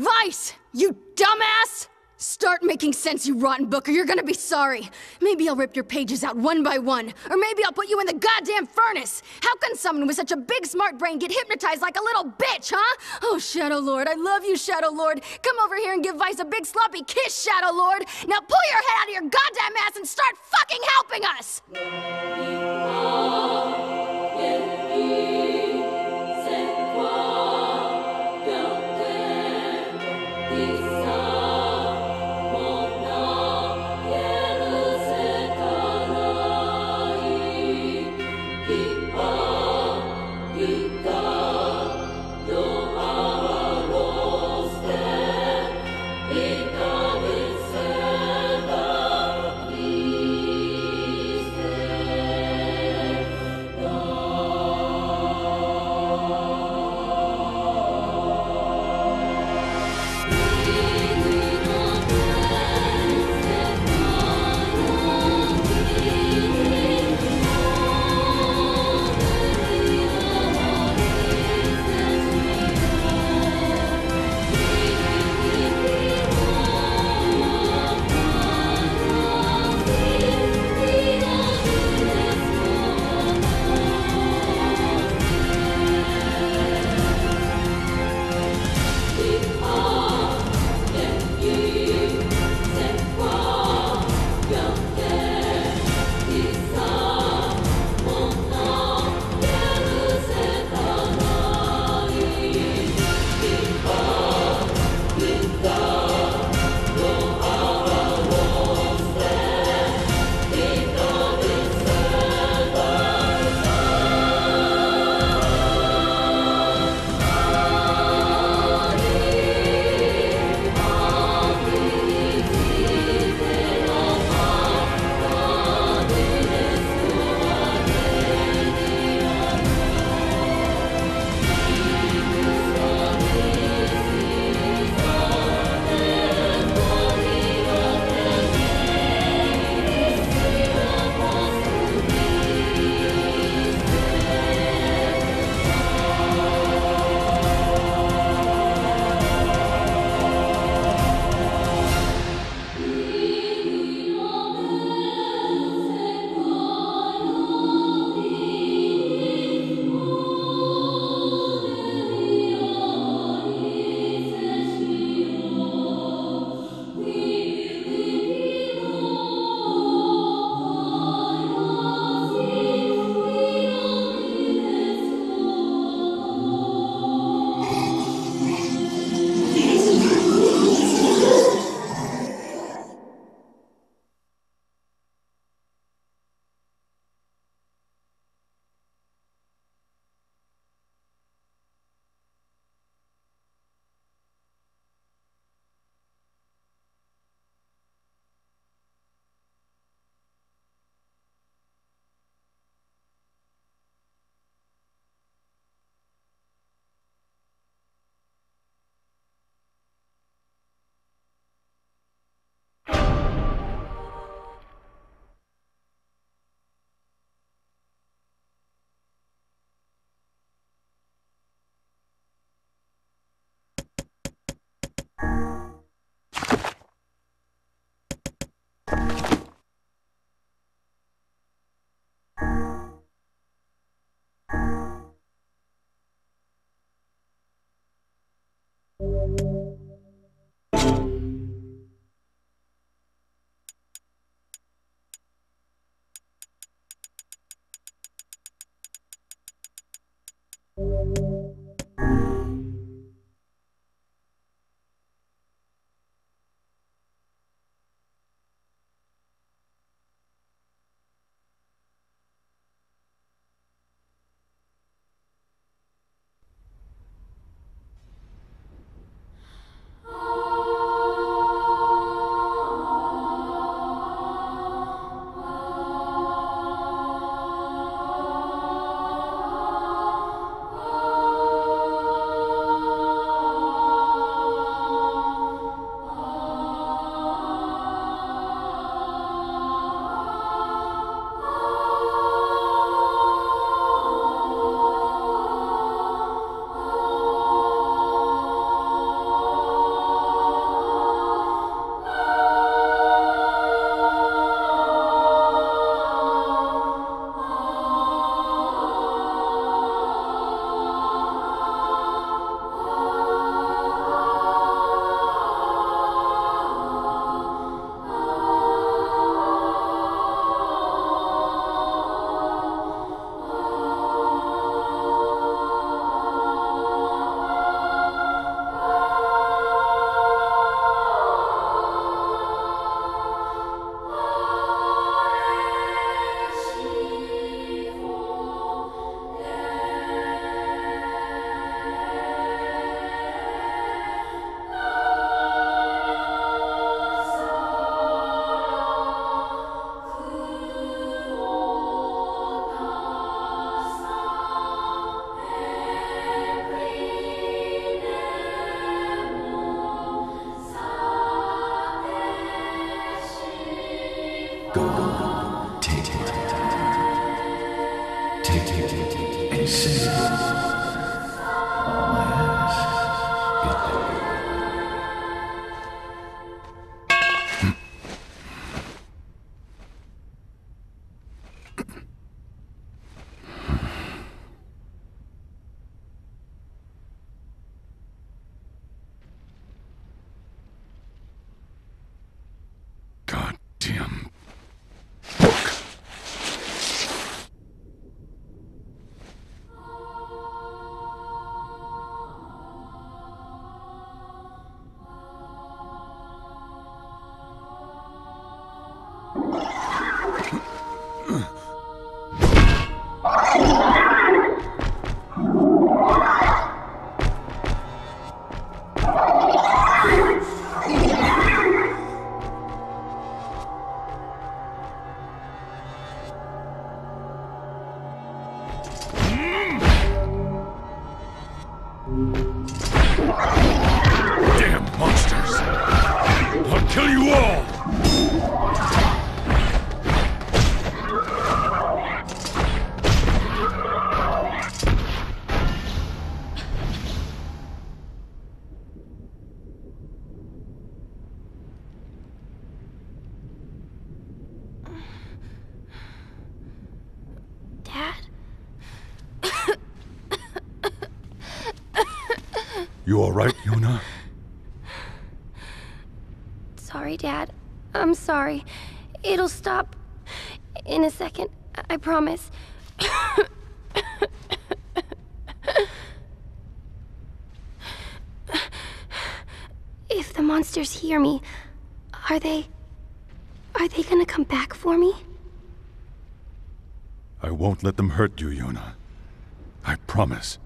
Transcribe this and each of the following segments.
Weiss! You dumbass! Start making sense, you rotten book, or you're gonna be sorry. Maybe I'll rip your pages out one by one, or maybe I'll put you in the goddamn furnace. How can someone with such a big smart brain get hypnotized like a little bitch, huh? Oh, Shadow Lord, I love you, Shadow Lord. Come over here and give Weiss a big sloppy kiss, Shadow Lord. Now pull your head out of your goddamn ass and start fucking helping us! Peace. It You alright, Yonah? Sorry, Dad. I'm sorry. It'll stop in a second. I promise. if the monsters hear me, are they. Are they gonna come back for me? I won't let them hurt you, Yonah. I promise.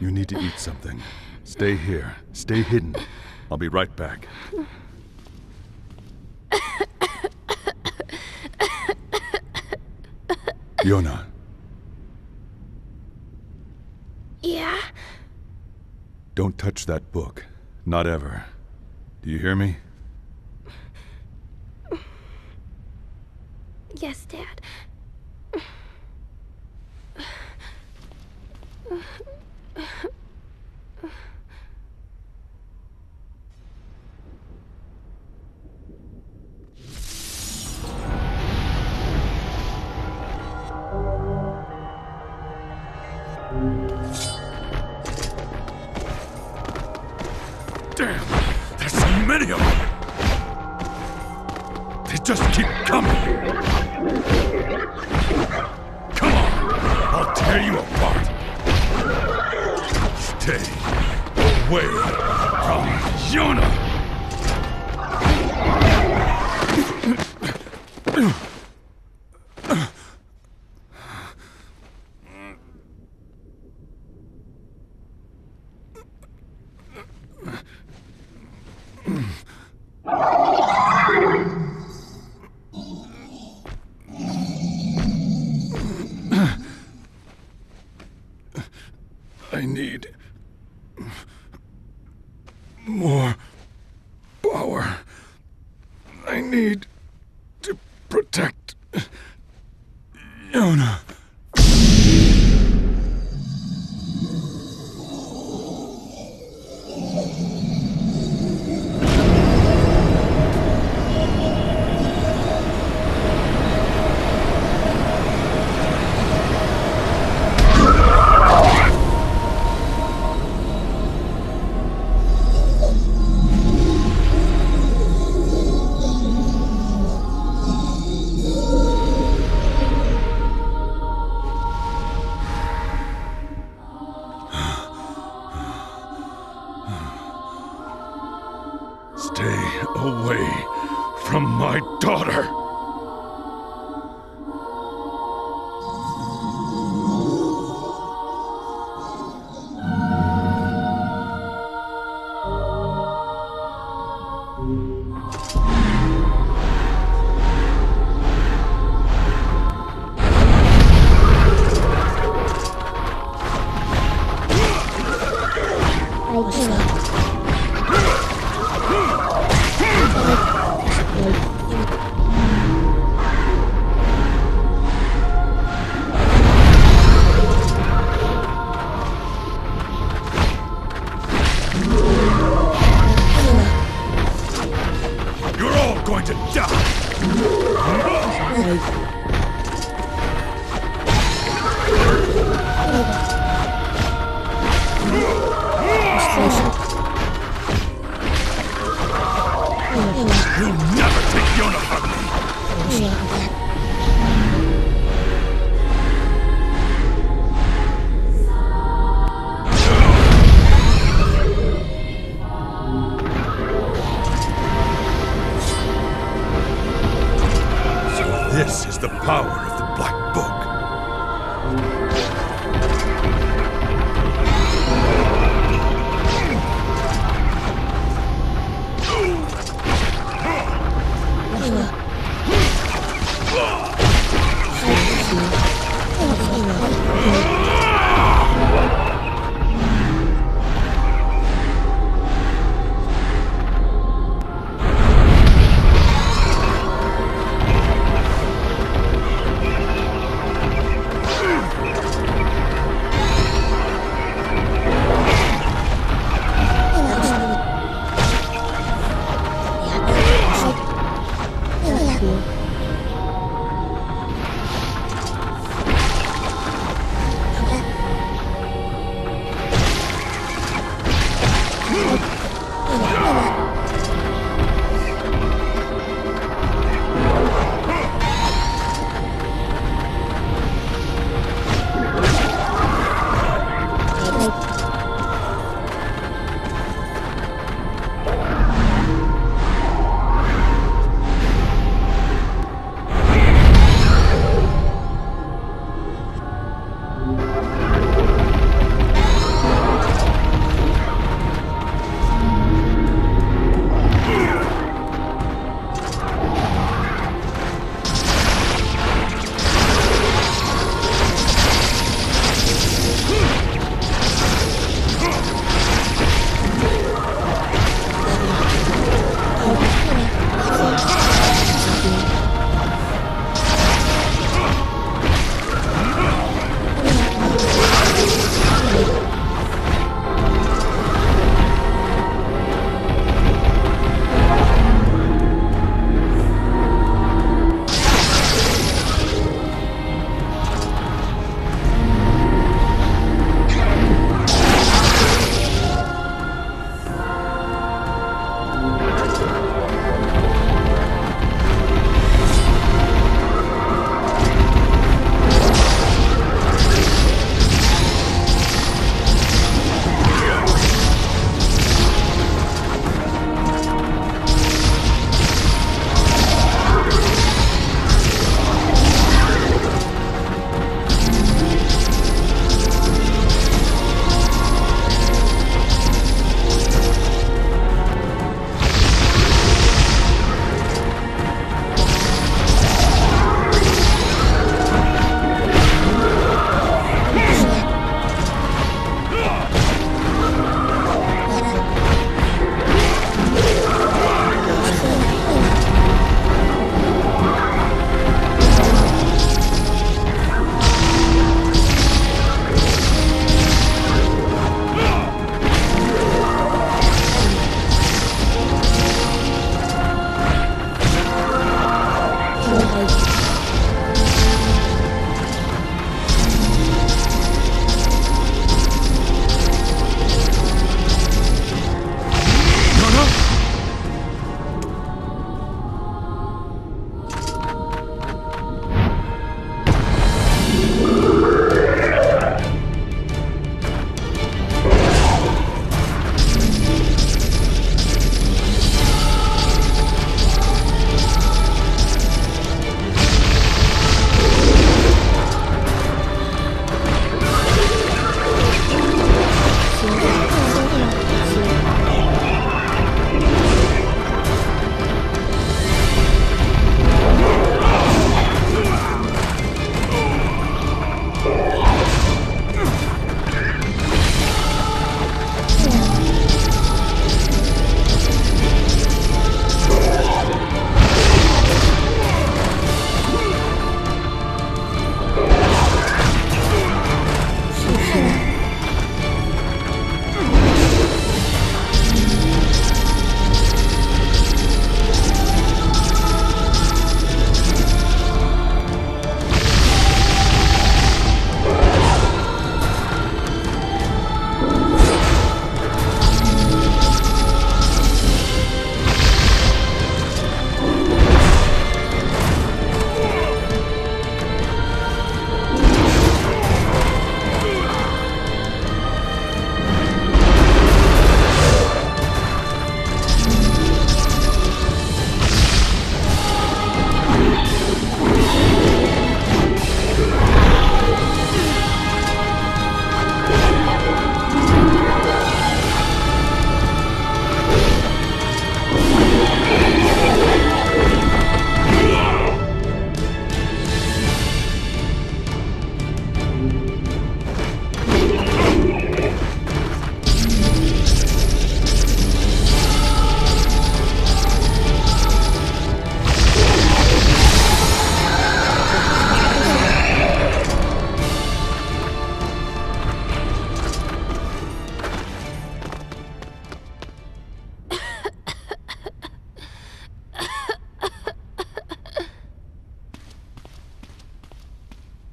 You need to eat something. Stay here. Stay hidden. I'll be right back. Yonah, Yeah? don't touch that book. Not ever. Do you hear me? They just keep coming! Come on! I'll tear you apart! Stay away from Yonah! Oh!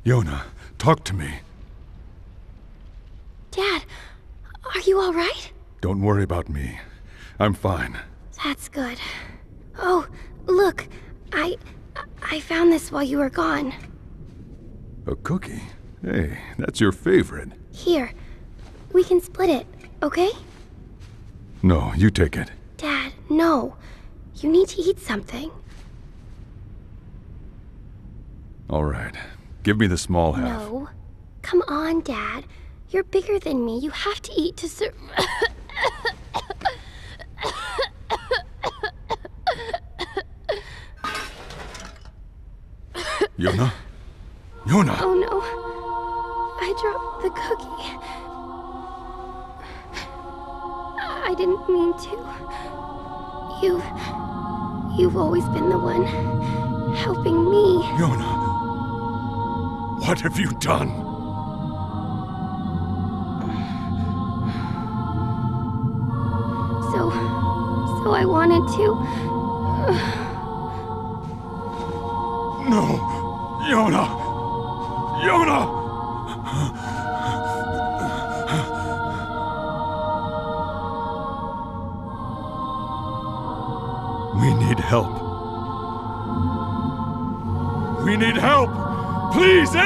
Yonah, talk to me. Dad, are you all right? Don't worry about me. I'm fine. That's good. Oh, look, I I found this while you were gone. A cookie? Hey, that's your favorite. Here, we can split it, okay? No, you take it. Dad, no. You need to eat something. All right. Give me the small half. No. Come on, Dad. You're bigger than me. You have to eat to sur- Yonah? Yonah! Oh no. I dropped the cookie. I didn't mean to. You've. You've always been the one helping me. Yonah! What have you done? So. So I wanted to. No! Yonah!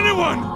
Anyone!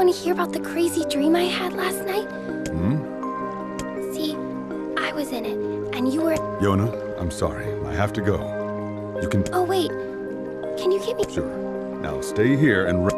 Want to hear about the crazy dream I had last night? Hmm? See, I was in it, and you were. Yonah, I'm sorry. I have to go. You can. Oh, wait. Can you get me. Sure. Now stay here and.